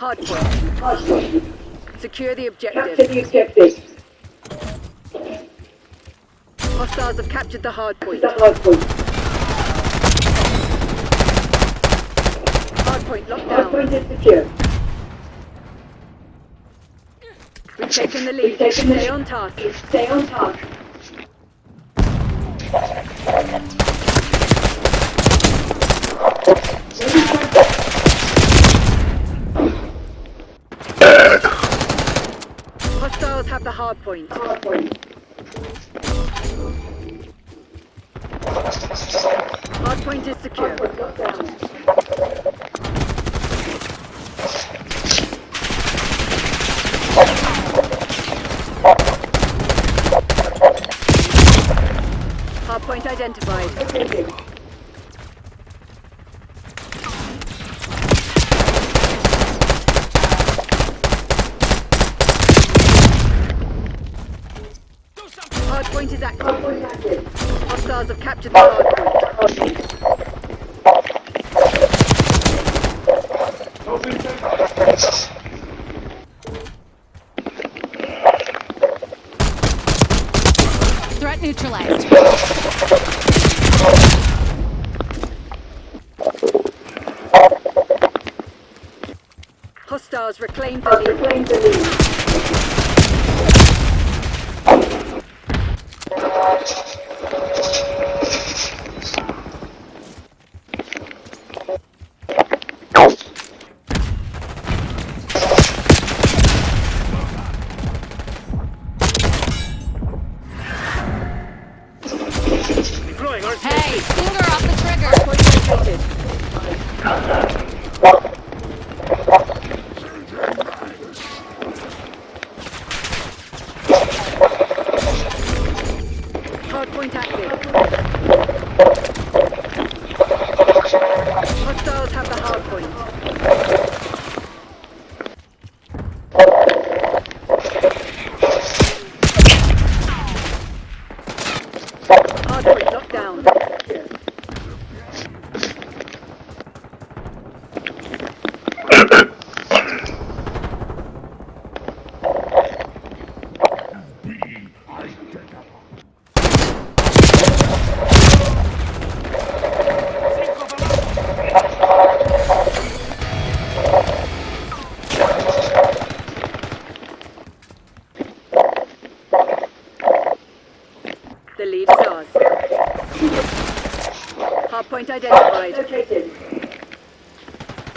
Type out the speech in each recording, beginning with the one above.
Hardpoint. Secure the Capture objective. the objective. Hostiles have captured the hardpoint. The hardpoint. Hardpoint locked down. Hardpoint is secure. We've taken the We've lead. taken the Stay lead. on task. Stay on task. Hostiles have the hardpoint. Hardpoint. Hardpoint is secure. Down. Hardpoint identified. Located. Hardpoint is active. Hostiles have captured the hardpoint. Hardpoint. Threat neutralized. Okay.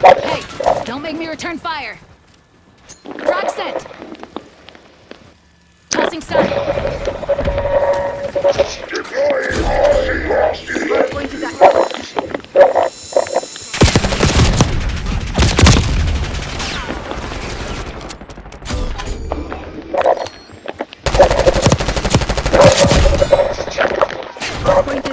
Hey, don't make me return fire. Frag sent. Tossing stun. Hardpoint is active. Hardpoint is secure. Hardpoint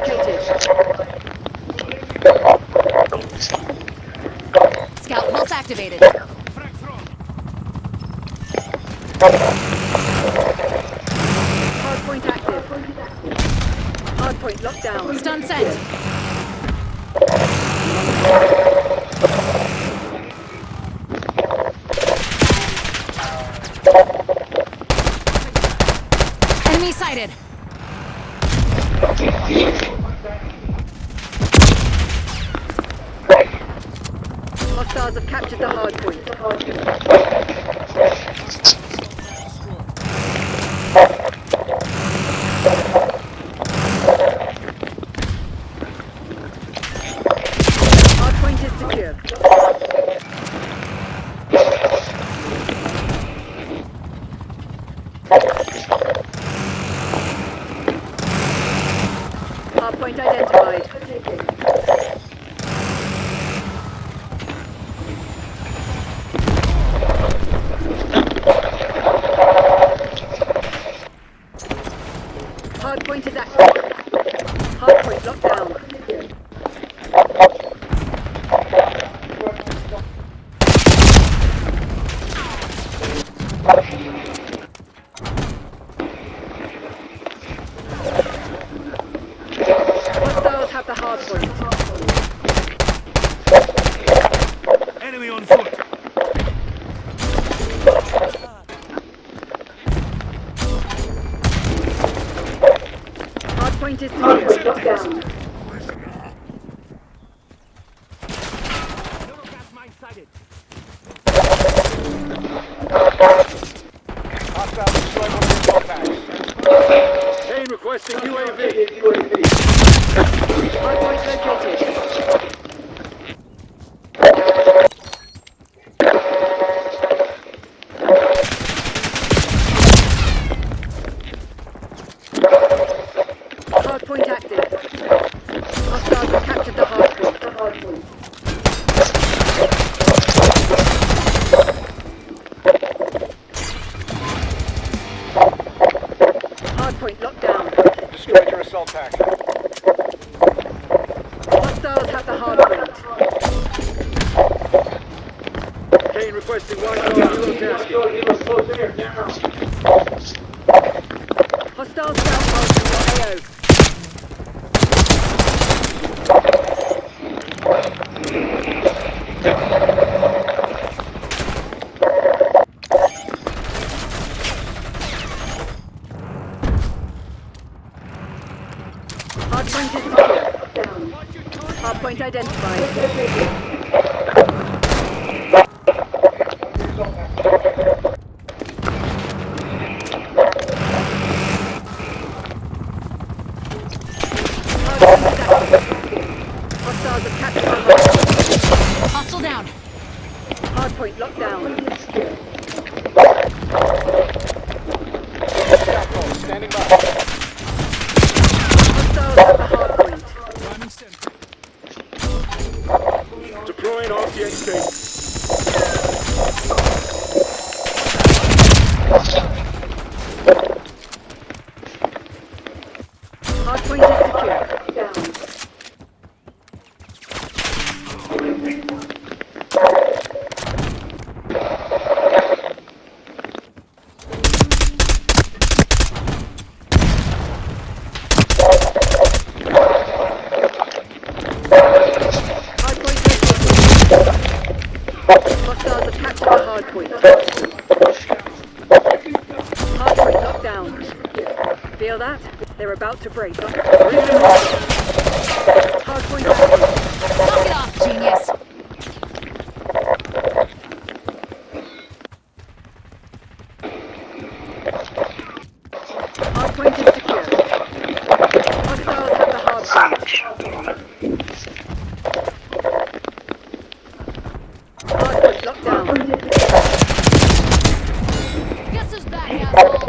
located. Scout pulse activated. Hardpoint active. Hardpoint locked down. Stun sent. Enemy sighted. Hostiles have captured the hard point. Hard point is secure. Hard point identified. Hard point is active. Hard point locked down. Hostiles have the hard point. Enemy on foot. Hard point is secure. Down. Gas mine sighted. Hostile destroyed one of your contacts. Kane requesting UAV. Kane requesting tasking. Hostiles ground pulse your AO. Hard point is secure. Down. Identified. Hostiles have captured the hard. Hostile down. Hard point locked down. Backbone standing by. Hostiles have the hard point. Deploying RC-XD point. Hard point locked down. Feel that? They're about to break. Hard point active. Knock it off, genius. Hard point is secure. Hostiles have the hard point. Hard point locked down. Guess who's back, asshole?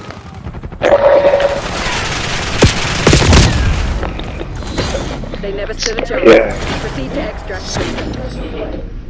They never stood a chance. Proceed to extract.